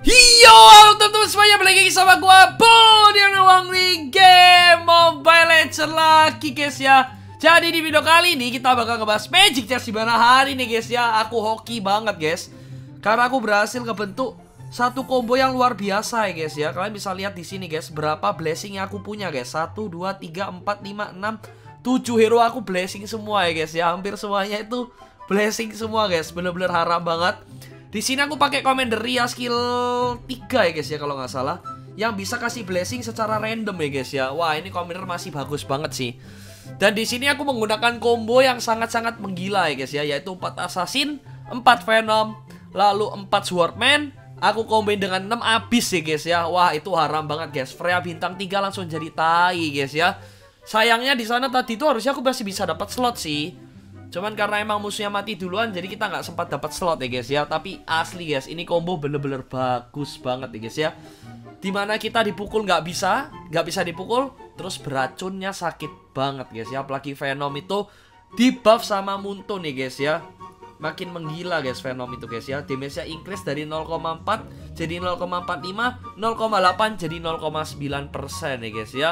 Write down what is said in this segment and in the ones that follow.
Yo, teman-teman semuanya, balik lagi sama gua Bodian Uang di game Mobile Legends lagi guys ya. Jadi di video kali ini kita bakal ngebahas Magic Chess Di mana hari ini guys ya, aku hoki banget guys. Karena aku berhasil ngebentuk satu combo yang luar biasa ya guys ya. Kalian bisa lihat di sini guys, berapa blessing yang aku punya guys. 1, 2, 3, 4, 5, 6, 7 hero aku blessing semua ya guys ya. Hampir semuanya itu blessing semua guys, bener-bener haram banget di sini aku pakai Commander Ria skill 3 ya guys ya kalau nggak salah yang bisa kasih blessing secara random ya guys ya. Wah, ini Commander masih bagus banget sih. Dan di sini aku menggunakan combo yang sangat-sangat menggila ya guys ya, yaitu 4 Assassin, 4 Venom, lalu 4 Swordman, aku combine dengan 6 Abyss ya guys ya. Wah, itu haram banget guys. Freya bintang 3 langsung jadi tai guys ya. Sayangnya di sana tadi itu harusnya aku masih bisa dapat slot sih. Cuman karena emang musuhnya mati duluan jadi kita nggak sempat dapat slot ya guys ya. Tapi asli guys, ini combo bener-bener bagus banget ya guys ya. Di mana kita dipukul nggak bisa, nggak bisa dipukul, terus beracunnya sakit banget guys ya. Apalagi Venom itu di buff sama Munto nih guys ya. Makin menggila guys Venom itu guys ya. Damage-nya increase dari 0,4 jadi 0,45, 0,8 jadi 0,9 persen ya guys ya.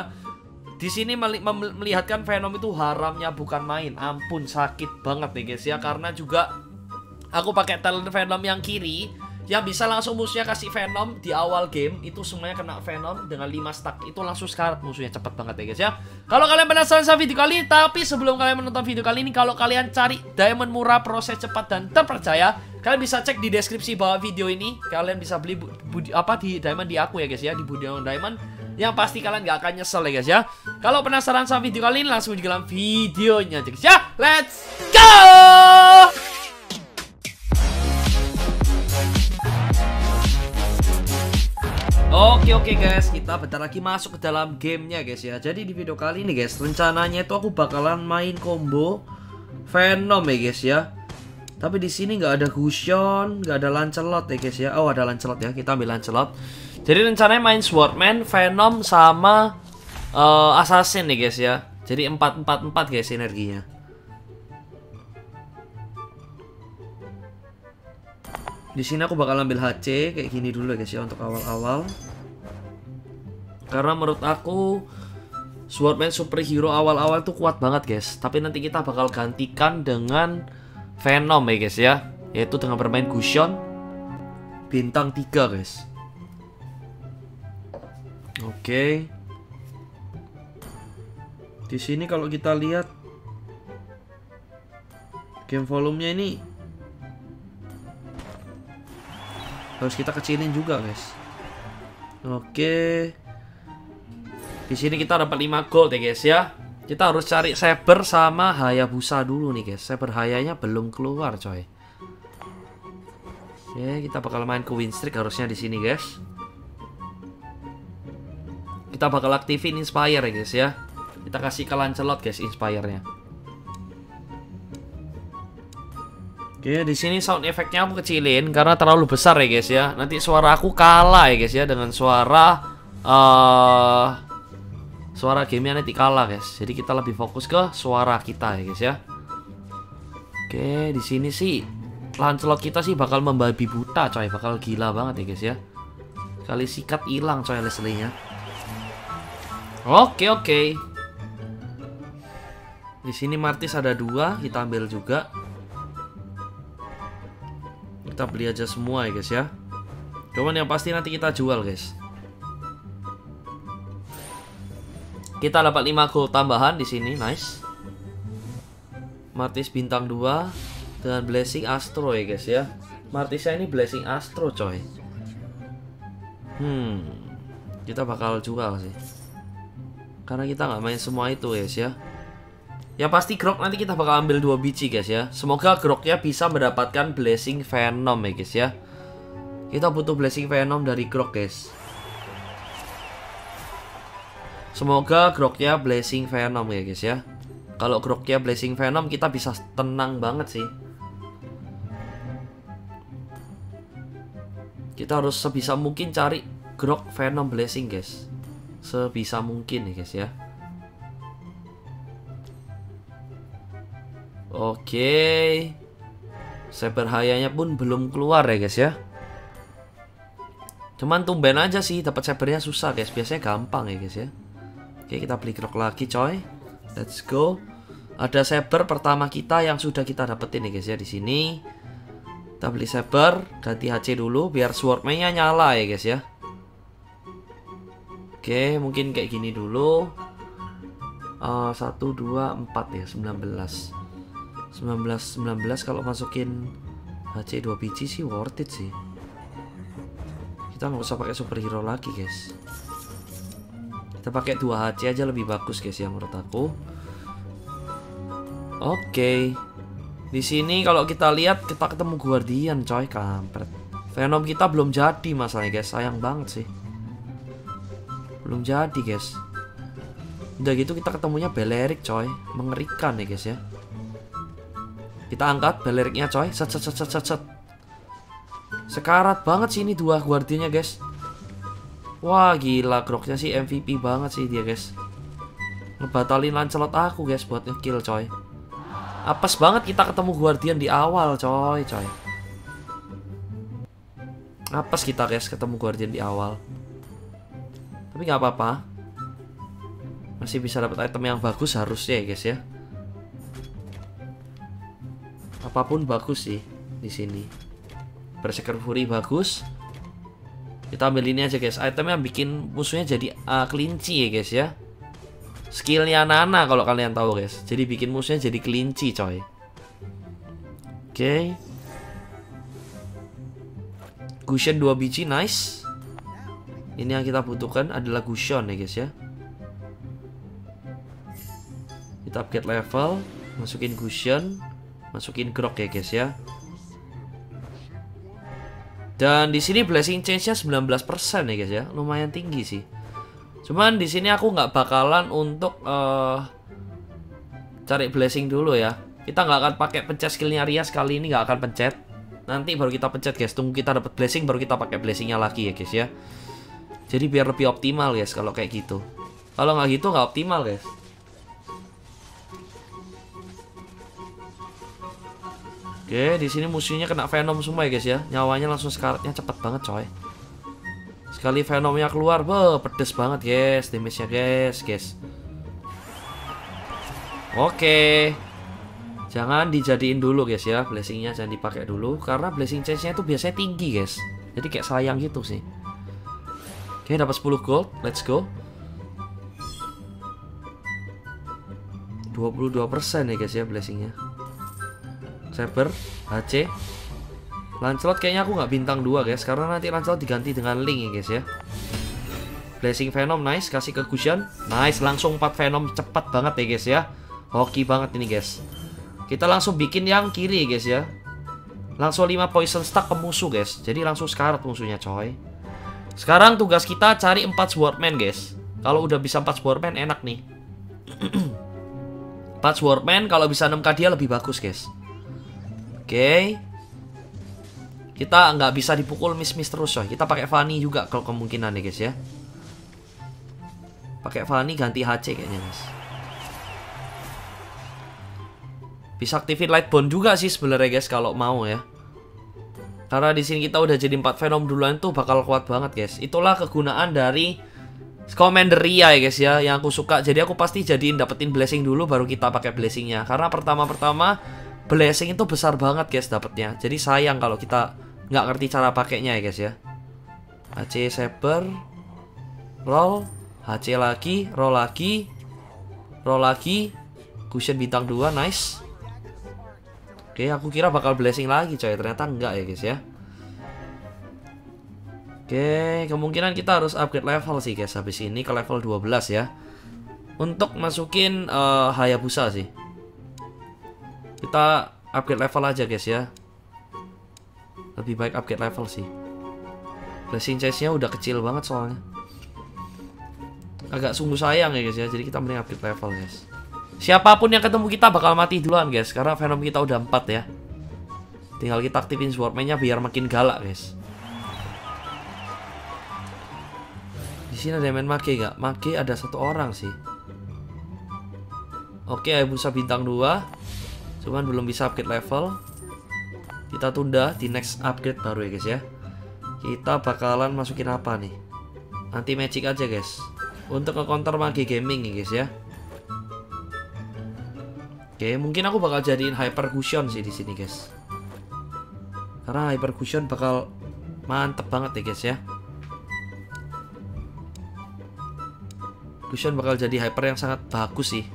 Di sini melihatkan Venom itu haramnya bukan main. Ampun sakit banget nih guys ya. Karena juga aku pakai talent Venom yang kiri yang bisa langsung musuhnya kasih Venom di awal game itu semuanya kena Venom dengan 5 stack. Itu langsung sekarat musuhnya. Cepet banget ya guys ya. Kalau kalian penasaran sama video kali ini tapi sebelum kalian menonton video kali ini kalau kalian cari diamond murah proses cepat dan terpercaya kalian bisa cek di deskripsi bawah video ini. Kalian bisa beli apa di diamond di aku ya guys ya. Di Budion Diamond yang pasti kalian gak akan nyesel ya guys ya. Kalau penasaran sama video kali ini langsung di dalam videonya guys ya. Let's go! Oke oke guys, kita bentar lagi masuk ke dalam gamenya guys ya. Jadi di video kali ini guys, rencananya itu aku bakalan main combo Venom ya guys ya. Tapi di sini nggak ada Gusion, nggak ada Lancelot ya guys ya. Oh ada Lancelot ya, kita ambil Lancelot. Jadi rencananya main Swordman, Venom sama uh, Assassin nih guys ya. Jadi 4-4-4 guys energinya. Di sini aku bakal ambil HC kayak gini dulu guys ya untuk awal-awal. Karena menurut aku Swordman superhero awal-awal tuh kuat banget guys. Tapi nanti kita bakal gantikan dengan Venom ya guys ya. Yaitu dengan bermain Gusion bintang 3 guys. Oke. Di sini kalau kita lihat game volumenya ini harus kita kecilin juga, guys. Oke. Di sini kita dapat 5 gold ya, guys ya. Kita harus cari Saber sama Hayabusa dulu nih, guys. Saber Hayanya belum keluar, coy. Oke, kita bakal main ke win streak harusnya di sini, guys kita bakal aktifin Inspire ya guys ya. Kita kasih ke Lancelot guys Inspire-nya. Oke, di sini sound efeknya aku kecilin karena terlalu besar ya guys ya. Nanti suara aku kalah ya guys ya dengan suara uh, suara gamenya nanti kalah guys. Jadi kita lebih fokus ke suara kita ya guys ya. Oke, di sini sih Lancelot kita sih bakal membabi buta coy, bakal gila banget ya guys ya. Kali sikat hilang coy Leslie-nya. Oke oke. Di sini Martis ada dua, kita ambil juga. Kita beli aja semua ya guys ya. Cuman yang pasti nanti kita jual guys. Kita dapat 5 gold tambahan di sini, nice. Martis bintang 2 dengan blessing astro ya guys ya. Martisnya ini blessing astro coy. Hmm. Kita bakal jual sih. Karena kita nggak main semua itu guys ya. Ya pasti grok nanti kita bakal ambil dua biji guys ya. Semoga groknya bisa mendapatkan blessing venom ya guys ya. Kita butuh blessing venom dari grok guys. Semoga groknya blessing venom ya guys ya. Kalau groknya blessing venom kita bisa tenang banget sih. Kita harus sebisa mungkin cari grok venom blessing guys sebisa mungkin ya guys ya Oke Saya berhayanya pun belum keluar ya guys ya Cuman tumben aja sih dapat sabernya susah guys. Biasanya gampang ya guys ya. Oke, kita beli krok lagi coy. Let's go. Ada saber pertama kita yang sudah kita dapetin nih guys ya di sini. Kita beli saber, ganti HC dulu biar swordman-nya nyala ya guys ya. Oke, mungkin kayak gini dulu. Uh, 1 2 4 ya, 19. 19 19 kalau masukin HC 2 biji sih worth it sih kita nggak usah pakai superhero lagi guys kita pakai dua HC aja lebih bagus guys ya menurut aku oke okay. di sini kalau kita lihat kita ketemu guardian coy kampret Venom kita belum jadi masalahnya guys sayang banget sih belum jadi guys. Udah gitu kita ketemunya Belerik coy. Mengerikan ya guys ya. Kita angkat Beleriknya coy. Set set set set set, set. Sekarat banget sih ini dua guardiannya guys. Wah gila Groknya sih MVP banget sih dia guys. Ngebatalin Lancelot aku guys buat ngekill coy. Apes banget kita ketemu guardian di awal coy coy. Apes kita guys ketemu guardian di awal Tapi nggak apa-apa Masih bisa dapat item yang bagus harusnya ya guys ya Apa pun bagus sih di sini Berserker Fury bagus. Kita ambil ini aja guys. Itemnya bikin musuhnya jadi uh, kelinci ya guys ya. Skillnya Nana kalau kalian tahu guys. Jadi bikin musuhnya jadi kelinci coy. Oke. Okay. Gusion 2 biji nice. Ini yang kita butuhkan adalah Gusion ya guys ya. Kita upgrade level, masukin Gusion, masukin Grok ya guys ya. Dan di sini blessing change-nya 19% ya guys ya. Lumayan tinggi sih. Cuman di sini aku nggak bakalan untuk uh, cari blessing dulu ya. Kita nggak akan pakai pencet skillnya Ria sekali ini nggak akan pencet. Nanti baru kita pencet guys. Tunggu kita dapat blessing baru kita pakai blessingnya lagi ya guys ya. Jadi biar lebih optimal guys kalau kayak gitu. Kalau nggak gitu nggak optimal guys. Oke, di sini musuhnya kena Venom semua ya guys ya. Nyawanya langsung sekaratnya cepet banget coy. Sekali Venomnya keluar, be, pedes banget guys, damage-nya guys, guys. Oke. Jangan dijadiin dulu guys ya, blessingnya jangan dipakai dulu karena blessing chance-nya itu biasanya tinggi guys. Jadi kayak sayang gitu sih. Oke, dapat 10 gold. Let's go. 22% ya guys ya blessingnya. Saber, HC Lancelot kayaknya aku nggak bintang 2 guys Karena nanti Lancelot diganti dengan Link ya guys ya. Blessing Venom nice. Kasih ke Cushion Nice langsung 4 Venom cepat banget ya guys ya. Hoki banget ini guys. Kita langsung bikin yang kiri guys ya. Langsung 5 poison stack ke musuh guys. Jadi langsung sekarat musuhnya coy Sekarang tugas kita cari 4 swordman guys Kalau udah bisa 4 swordman enak nih 4 swordman kalau bisa 6k dia lebih bagus guys Oke. Kita nggak bisa dipukul miss-miss terus coy. Kita pakai Fanny juga kalau kemungkinan nih guys ya. Pakai Fanny ganti HC kayaknya guys. Bisa aktifin light bond juga sih sebenarnya guys kalau mau ya. Karena di sini kita udah jadi 4 Venom duluan tuh bakal kuat banget guys. Itulah kegunaan dari Commander Ria ya guys ya yang aku suka. Jadi aku pasti jadiin dapetin blessing dulu baru kita pakai blessingnya. Karena pertama-pertama blessing itu besar banget guys dapatnya. Jadi sayang kalau kita nggak ngerti cara pakainya ya guys ya. HC Saber roll, HC lagi, roll lagi, roll lagi, cushion bintang 2, nice. Oke, aku kira bakal blessing lagi coy, ternyata enggak ya guys ya. Oke, kemungkinan kita harus upgrade level sih guys habis ini ke level 12 ya. Untuk masukin uh, Hayabusa sih. Kita upgrade level aja guys ya. Lebih baik upgrade level sih. Blessing chest-nya udah kecil banget soalnya. Agak sungguh sayang ya guys ya. Jadi kita mending upgrade level guys. Siapa pun yang ketemu kita bakal mati duluan guys. Karena Venom kita udah 4 ya. Tinggal kita aktifin Swordman-nya biar makin galak guys. Di sini ada main Mage gak? Mage ada satu orang sih. Oke, Abusa bintang 2 Cuman belum bisa upgrade level Kita tunda di next upgrade baru ya guys ya Kita bakalan masukin apa nih? Anti magic aja guys. Untuk ke counter magi gaming nih guys ya. Oke, mungkin aku bakal jadiin hyper cushion sih di sini guys. Karena hyper cushion bakal mantep banget ya guys ya. Cushion bakal jadi hyper yang sangat bagus sih.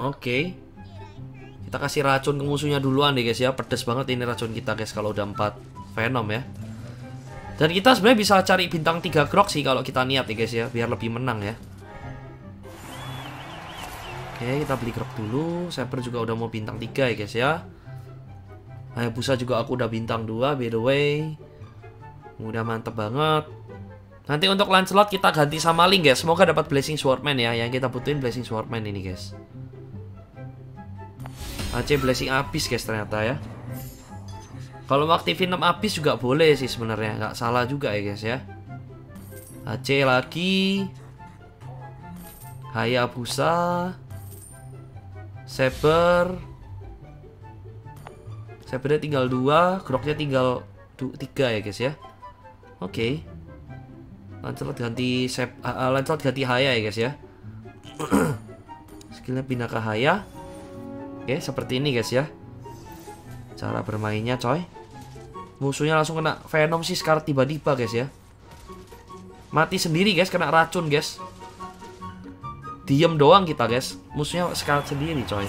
Oke. Kita kasih racun ke musuhnya duluan deh guys ya. Pedes banget ini racun kita guys kalau udah 4 Venom ya. Dan kita sebenarnya bisa cari bintang 3 grok sih kalau kita niat ya guys ya, biar lebih menang ya. Oke, kita beli grok dulu. Saber juga udah mau bintang 3 ya guys ya. Hayabusa juga aku udah bintang 2 by the way. Udah mantep banget. Nanti untuk Lancelot kita ganti sama Link guys. Semoga dapat Blessing Swordman ya. Yang kita butuhin Blessing Swordman ini guys. AC Blessing Abyss guys ternyata ya. Kalau mau aktifin 6 Abyss juga boleh sih sebenarnya. Nggak salah juga ya guys ya. AC lagi. Hayabusa. Saber. Sabernya tinggal 2. Groknya tinggal 3 ya guys ya. Oke. Okay. Lancelot ganti sep, uh, Lancelot ganti Haya ya guys ya. Skillnya pindah ke Haya. Oke, seperti ini guys ya. Cara bermainnya coy. Musuhnya langsung kena Venom sih sekarang tiba-tiba guys ya. Mati sendiri guys, kena racun guys. Diem doang kita guys. Musuhnya sekarat sendiri coy.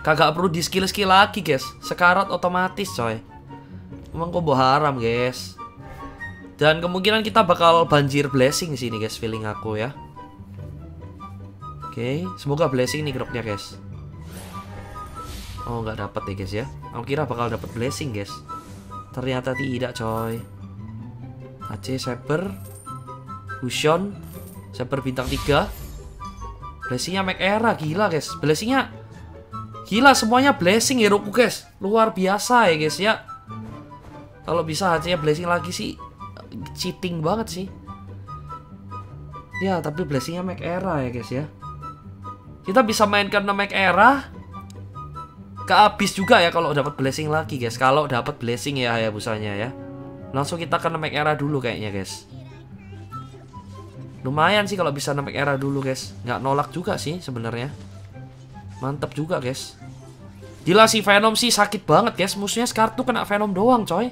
Kagak perlu di skill-skill lagi guys. Sekarat otomatis coy. Emang combo haram guys. Dan kemungkinan kita bakal banjir blessing sini guys, feeling aku ya. Oke, semoga blessing nih groknya guys. Oh nggak dapat ya guys ya. Aku kira bakal dapat blessing guys. Ternyata tidak coy. AC Saber, Fusion, Saber bintang 3. Blessingnya Mac Era gila guys. Blessingnya gila semuanya blessing heroku guys. Luar biasa ya guys ya. Kalau bisa AC-nya blessing lagi sih cheating banget sih. Ya, tapi blessingnya Mac Era ya guys ya. Kita bisa mainkan Mac Era ke abis juga ya kalau dapat blessing lagi guys. Kalau dapat blessing ya ya busanya ya. Langsung kita ke Mac Era dulu kayaknya guys. Lumayan sih kalau bisa Mac Era dulu guys. Nggak nolak juga sih sebenarnya. Mantap juga guys. Gila sih Venom sih sakit banget guys. Musuhnya tuh kena Venom doang coy.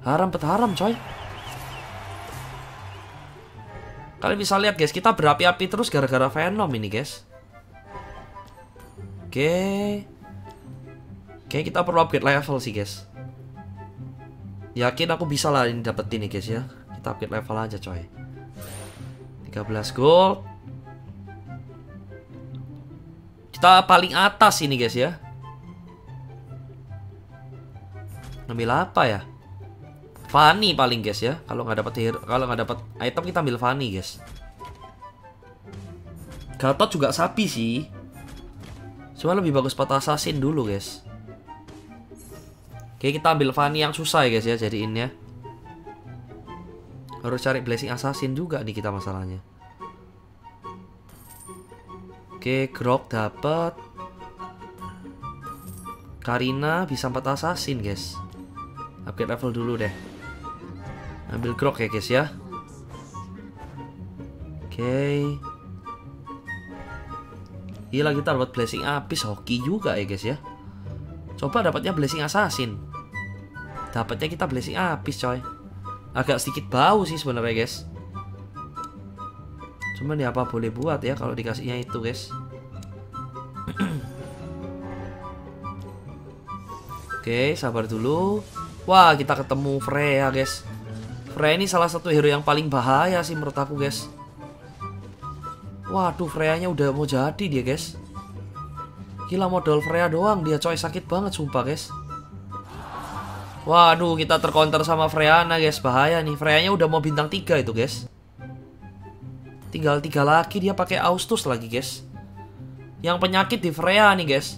Haram pet haram coy. Kalian bisa lihat guys, kita berapi-api terus gara-gara Venom ini guys. Oke. Oke, kita perlu upgrade level sih guys. Yakin aku bisa lah ini dapetin nih guys ya. Kita upgrade level aja coy. 13 gold. Kita paling atas ini guys ya. Ambil apa ya? Fanny paling guys ya. Kalau nggak dapat kalau nggak dapat item kita ambil Fanny guys. Gatot juga sapi sih. Cuma lebih bagus pot assassin dulu guys. Oke kita ambil Fanny yang susah ya guys ya jadiin ya. Harus cari blessing assassin juga nih kita masalahnya. Oke, Grok dapat. Karina bisa 4 assassin, guys. Upgrade level dulu deh. Ambil grok ya guys ya Oke. Gila kita dapat blessing abis hoki juga ya guys ya Coba dapatnya blessing assassin Dapatnya kita blessing abis coy Agak sedikit bau sih sebenarnya guys. Cuman ya apa boleh buat ya kalau dikasihnya itu guys. Oke sabar dulu. Wah kita ketemu Freya guys. Freya ini salah satu hero yang paling bahaya sih menurut aku guys. Waduh Freya-nya udah mau jadi dia guys. Gila modal Freya doang. Dia coy sakit banget sumpah guys Waduh kita tercounter sama Freya-nya guys Bahaya nih Freya-nya udah mau bintang 3 itu guys Tinggal tiga lagi dia pakai Austus lagi guys Yang penyakit di Freya nih guys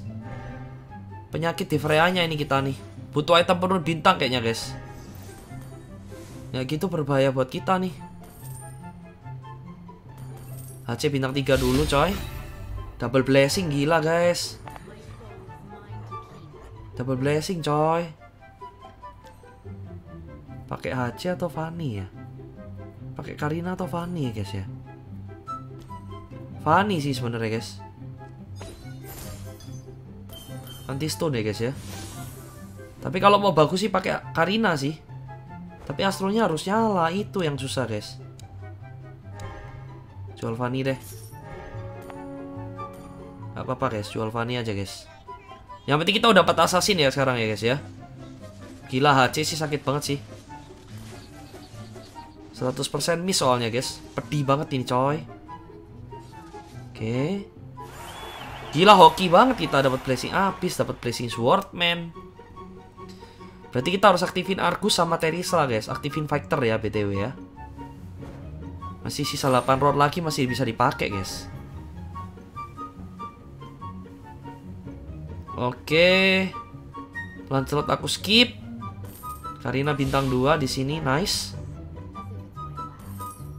Penyakit di Freya-nya ini kita nih Butuh item penurun bintang kayaknya guys Ya gitu berbahaya buat kita nih. HC bintang 3 dulu coy. Double blessing gila guys. Double blessing coy. Pakai HC atau Fanny ya? Pakai Karina atau Fanny ya guys ya? Fanny sih sebenarnya guys. Anti stone ya guys ya. Tapi kalau mau bagus sih pakai Karina sih. Tapi astronya harus nyala itu yang susah guys. Jual Fanny deh. Gak apa-apa guys, jual Fanny aja guys. Yang penting kita udah dapat assassin ya sekarang ya guys ya. Gila HC sih sakit banget sih. 100% miss soalnya guys. Pedih banget ini coy. Oke. Gila hoki banget kita dapat blessing abis, dapat blessing swordman. Berarti kita harus aktifin Argus sama Terisla guys. Aktifin Fighter ya BTW ya. Masih sisa 8 round lagi masih bisa dipakai guys. Oke. Lancelot aku skip. Karina bintang 2 di sini, nice.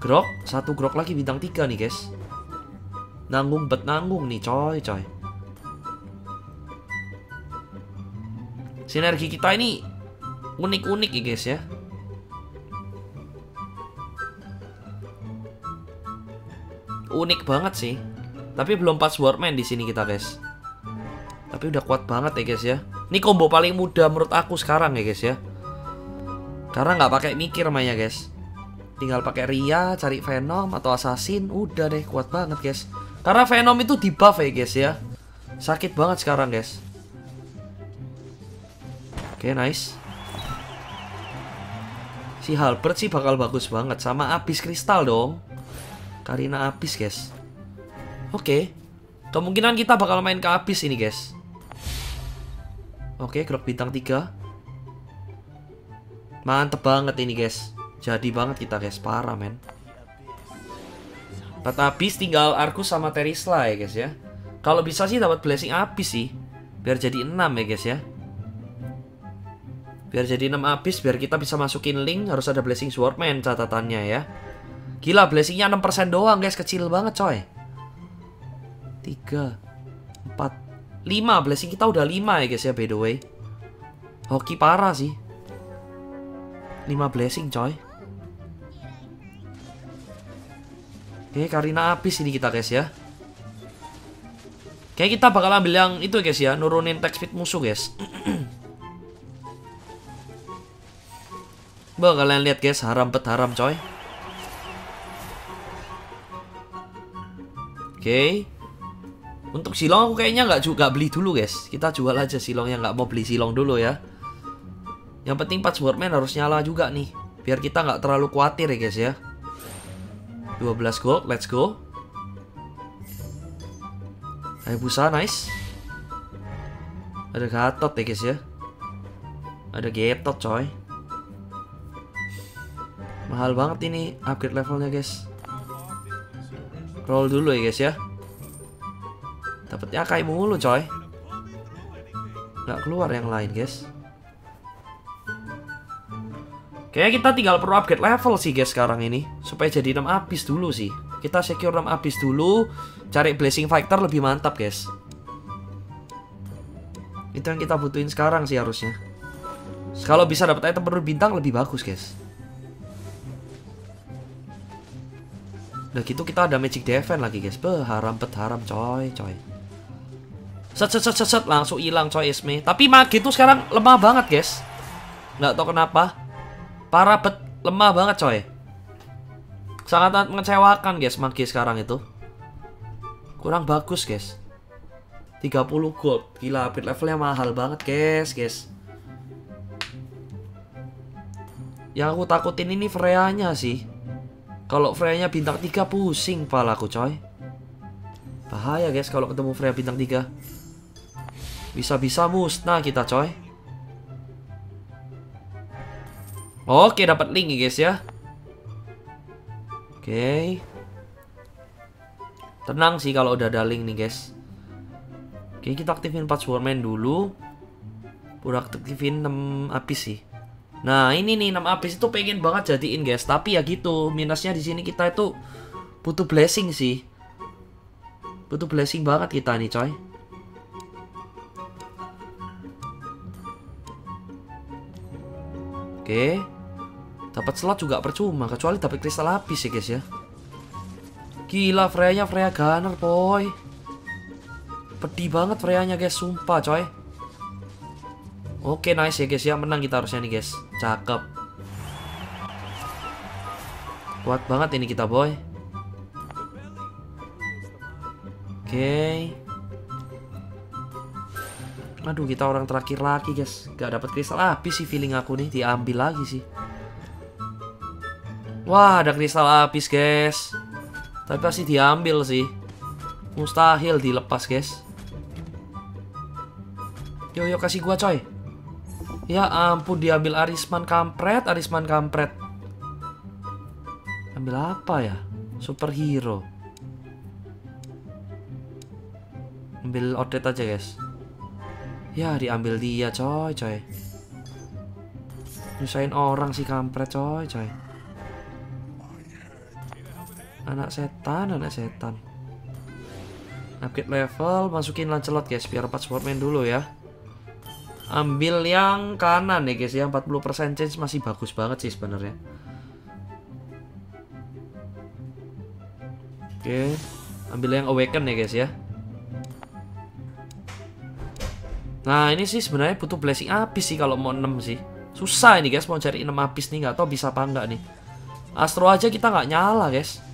Grok, satu grok lagi bintang 3 nih, guys. Nanggung bet nanggung nih, coy, coy. Sinergi kita ini unik-unik ya, guys ya. Unik banget sih. Tapi belum pas Swordman di sini kita, guys. Tapi udah kuat banget ya guys ya. Ini combo paling mudah menurut aku sekarang ya guys ya. Karena nggak pakai mikir mainnya guys. Tinggal pakai Ria, cari Venom atau Assassin, udah deh kuat banget guys. Karena Venom itu di buff ya guys ya. Sakit banget sekarang guys. Oke, nice. Si Halbert sih bakal bagus banget sama Abis Kristal dong. Karina Abis guys. Oke. Kemungkinan kita bakal main ke Abis ini guys. Oke, grok bintang 3. Mantep banget ini, guys. Jadi banget kita, guys. Parah, men. Empat habis tinggal Arkus sama Terisla ya, guys ya. Kalau bisa sih dapat blessing habis sih. Biar jadi 6 ya, guys ya. Biar jadi 6 habis, biar kita bisa masukin link harus ada blessing swordman catatannya ya. Gila, blessingnya 6% doang, guys. Kecil banget, coy. 3 4 5 blessing kita udah 5 ya guys ya by the way Hoki parah sih 5 blessing coy Oke Karina habis ini kita guys ya Kayak kita bakal ambil yang itu guys ya Nurunin attack speed musuh guys Bah kalian lihat guys Haram pet haram coy Oke. Untuk silong aku kayaknya nggak juga beli dulu guys. Kita jual aja silong yang nggak mau beli silong dulu ya. Yang penting passwordman harus nyala juga nih. Biar kita nggak terlalu khawatir ya guys ya. 12 gold, let's go. Ayo busa, nice. Ada gatot ya guys ya. Ada getot coy. Mahal banget ini upgrade levelnya guys. Roll dulu ya guys ya. Dapatnya kayak mulu coy Nggak keluar yang lain guys Kayaknya kita tinggal perlu upgrade level sih guys sekarang ini Supaya jadi 6 abis dulu sih Kita secure 6 abis dulu Cari blessing fighter lebih mantap guys Itu yang kita butuhin sekarang sih harusnya Kalau bisa dapat item bintang lebih bagus guys Udah gitu kita ada magic defense lagi guys Beh haram pet haram coy coy Set set set set, set. langsung hilang coy Isme. Tapi Mage itu sekarang lemah banget, guys. Nggak tahu kenapa. Parah bet lemah banget coy. Sangat mengecewakan guys Mage sekarang itu. Kurang bagus, guys. 30 gold. Gila, upgrade levelnya mahal banget, guys, guys. Yang aku takutin ini Freya-nya sih. Kalau Freya-nya bintang 3 pusing palaku, coy. Bahaya, guys, kalau ketemu Freya bintang 3. Bisa-bisa musnah kita coy Oke dapat link guys ya Oke. Tenang sih kalau udah ada link nih guys. Oke, kita aktifin passwordman dulu. Udah aktifin 6 api sih. Nah, ini nih 6 api itu pengen banget jadiin guys, tapi ya gitu, minusnya di sini kita itu butuh blessing sih. Butuh blessing banget kita nih, coy. Oke. Okay. Dapat slot juga percuma kecuali dapat kristal lapis ya guys ya. Gila Freya-nya Freya Gunner boy. Pedih banget Freya-nya guys, sumpah coy. Oke nice ya guys ya, menang kita harusnya nih guys. Cakep. Kuat banget ini kita boy. Oke. Aduh kita orang terakhir lagi guys Gak dapat kristal api sih feeling aku nih Diambil lagi sih Wah ada kristal habis guys. Tapi pasti diambil sih. Mustahil dilepas guys. Yo yo kasih gua coy. Ya ampun diambil Arisman kampret Arisman kampret. Ambil apa ya? Superhero. Ambil outlet aja guys. Ya diambil dia coy coy. Nyusahin orang sih kampret coy coy Anak setan anak setan. Upgrade level Masukin Lancelot guys Biar 4 sportman dulu ya. Ambil yang kanan nih guys ya. 40% chance masih bagus banget sih sebenarnya. Oke Ambil yang awaken ya guys ya. Nah ini sih sebenarnya butuh blessing apis sih kalau mau 6 sih. Susah ini guys mau cari 6 apis nih nggak tahu bisa apa enggak nih. Astro aja kita nggak nyala guys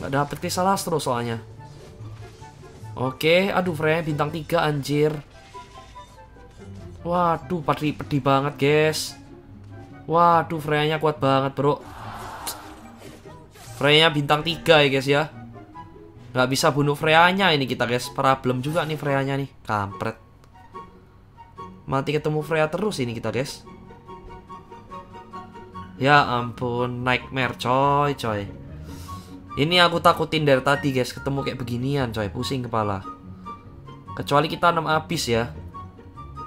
Nggak dapet kristal Astro soalnya Oke aduh Freya bintang 3 anjir Waduh pedih, pedih banget guys Waduh Freya nya kuat banget bro Freya bintang 3 ya guys ya Nggak bisa bunuh Freya-nya ini kita guys. Problem juga nih Freya-nya nih. Kampret. Mati ketemu Freya terus ini kita guys. Ya ampun, nightmare coy coy. Ini aku takutin dari tadi guys, ketemu kayak beginian coy, pusing kepala. Kecuali kita 6 abis ya.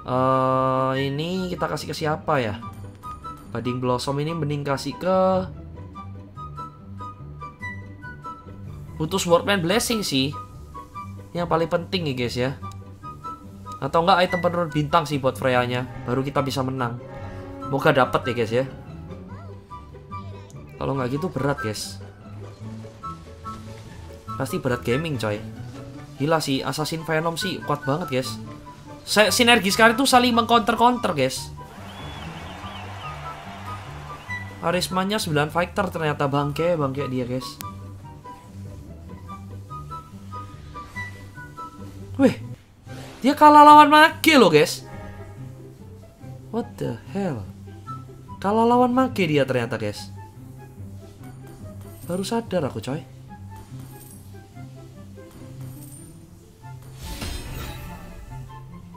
Uh, ini kita kasih ke siapa ya? Bading Blossom ini mending kasih ke Butuh Swordman Blessing sih. Yang paling penting ya guys ya. Atau enggak item penurun bintang sih buat Freya-nya. Baru kita bisa menang. Moga dapat ya guys ya. Kalau nggak gitu berat guys Pasti berat gaming coy Gila sih Assassin Venom sih kuat banget guys Sinergi sekali tuh saling mengcounter-counter guys Arismanya 9 fighter ternyata bangke bangke dia guys Wih, dia kalah lawan Mage loh guys. What the hell? Kalah lawan Mage dia ternyata guys. Baru sadar aku coy.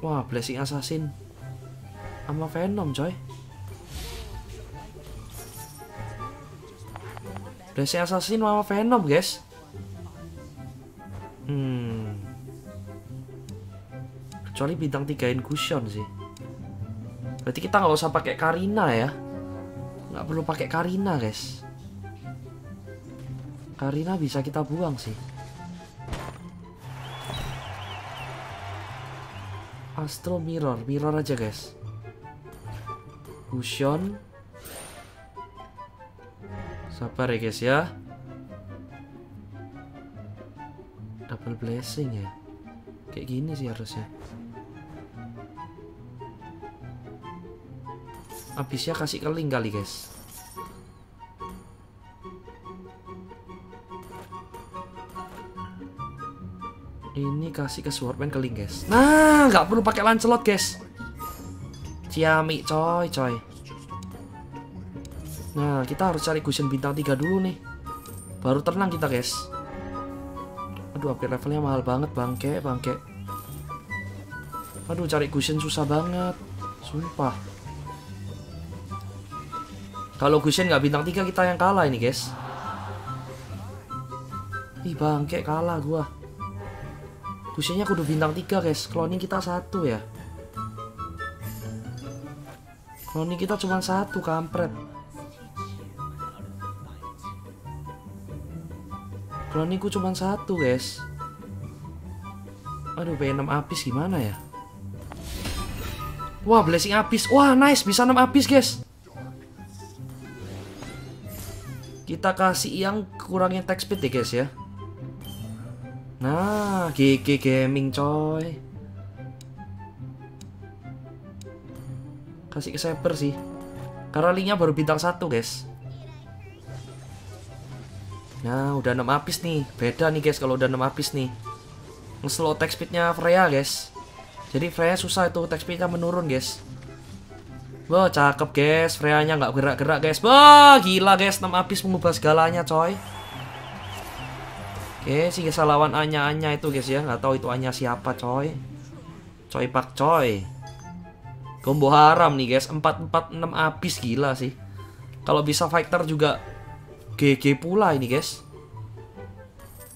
Wah, Blessing Assassin sama Venom coy. Blessing Assassin sama Venom guys. Hmm. Kecuali bintang 3 Ingusion sih. Berarti kita nggak usah pakai Karina ya. Nggak perlu pakai Karina, guys. Karina bisa kita buang sih. Astro Mirror, Mirror aja guys. Fusion. Sabar ya guys ya. Double blessing ya. Kayak gini sih harusnya. Habisnya kasih ke link kali guys Ini kasih ke swordman ke link guys. Nah nggak perlu pakai lancelot guys. Ciami coy coy. Nah kita harus cari cushion bintang 3 dulu nih. Baru tenang kita guys. Aduh upgrade levelnya mahal banget bangke bangke. Aduh cari cushion susah banget. Sumpah. Kalau Gusen nggak bintang 3 kita yang kalah ini guys. Ih bangke kalah gua. Gusennya kudu bintang 3 guys. Cloning kita satu ya. Cloning kita cuma satu kampret. Cloningku cuma satu guys. Aduh P6 apis gimana ya? Wah, blessing habis. Wah, nice. Bisa 6 habis, guys. Kita kasih yang kurangin attack speed ya, guys ya. Nah, GG Gaming, coy. Kasih ke Saber sih. Karena linknya baru bintang satu, guys. Nah, udah 6 habis nih. Beda nih, guys, kalau udah 6 habis nih. Nge-slow attack speednya Freya, guys. Jadi Freya susah itu attack speednya menurun, guys. Wah, cakep, guys. Freya-nya nggak gerak-gerak, guys. Wah, gila, guys. 6 habis mengubah segalanya, coy. Oke, sih kisah lawan Anya-Anya itu, guys ya. Nggak tahu itu Anya siapa, coy. Coy pak coy. Combo haram nih, guys. 446 habis gila sih. Kalau bisa fighter juga GG pula ini, guys.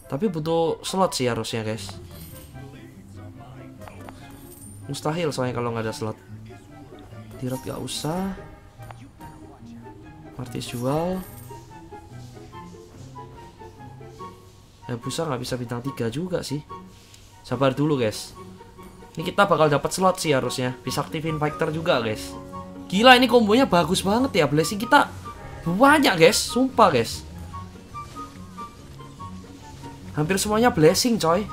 Tapi butuh slot sih harusnya, guys. Mustahil soalnya kalau nggak ada slot. Tirot gak usah. Martis jual. Ya busa nggak bisa bintang 3 juga sih. Sabar dulu guys. Ini kita bakal dapat slot sih harusnya. Bisa aktifin fighter juga guys. Gila ini kombonya bagus banget ya. Blessing kita banyak guys. Sumpah guys. Hampir semuanya blessing coy.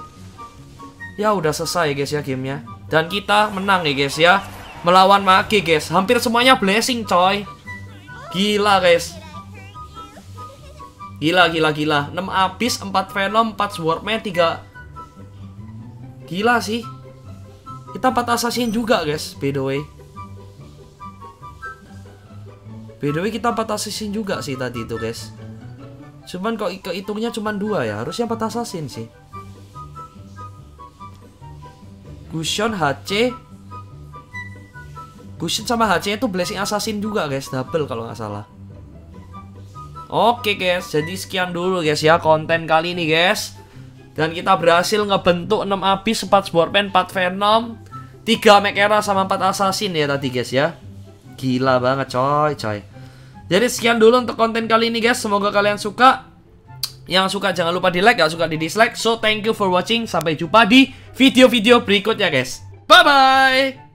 Ya udah selesai guys ya gamenya. Dan kita menang ya guys ya Melawan Mage guys Hampir semuanya blessing coy Gila guys Gila gila gila. 6 abis 4 Venom 4 Swordman 3 Gila sih. Kita 4 Assassin juga guys By the way. By the way kita 4 Assassin juga sih tadi itu guys. Cuman kok kehitungnya cuma dua ya? Harusnya 4 Assassin sih. Gusion HC Gusion sama HC itu Blessing Assassin juga guys. Double kalau nggak salah Oke guys Jadi sekian dulu guys ya Konten kali ini guys Dan kita berhasil ngebentuk 6 abis 4 Sportman 4 Venom 3 Mekera sama 4 Assassin ya tadi guys ya Gila banget coy coy Jadi sekian dulu untuk konten kali ini guys Semoga kalian suka yang suka jangan lupa di like, gak suka di dislike. So thank you for watching. Sampai jumpa di video-video berikutnya guys. Bye-bye.